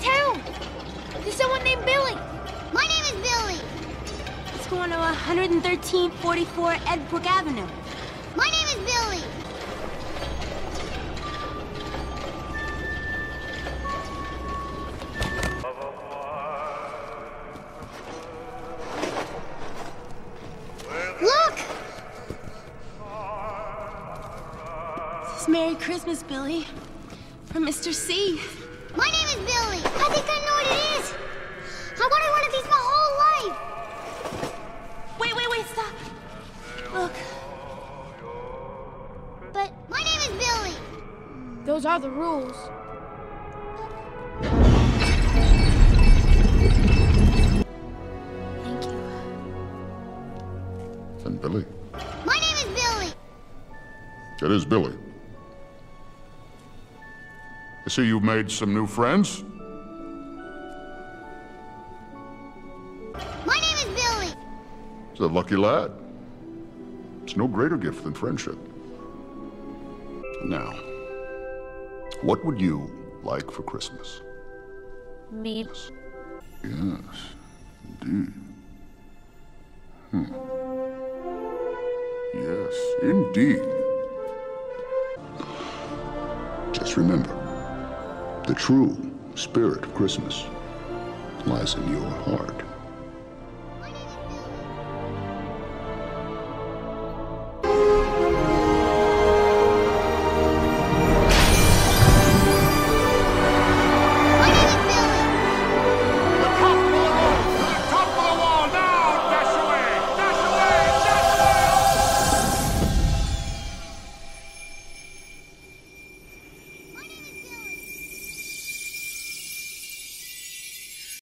town. There's someone named Billy. My name is Billy. It's going to 11344 Edbrook Avenue. My name is Billy. Look! This is Merry Christmas, Billy. From Mr. C. My name is Billy. I think I know what it is. I wanted one of these my whole life. Wait, wait, wait, stop. Look, But my name is Billy. Those are the rules. thank you. And Billy. My name is Billy. It is Billy. I see you've made some new friends. My name is Billy. He's a lucky lad. It's no greater gift than friendship. Now, what would you like for Christmas? Me. Yes, indeed. Hmm. Yes, indeed. Just remember, the true spirit of Christmas lies in your heart.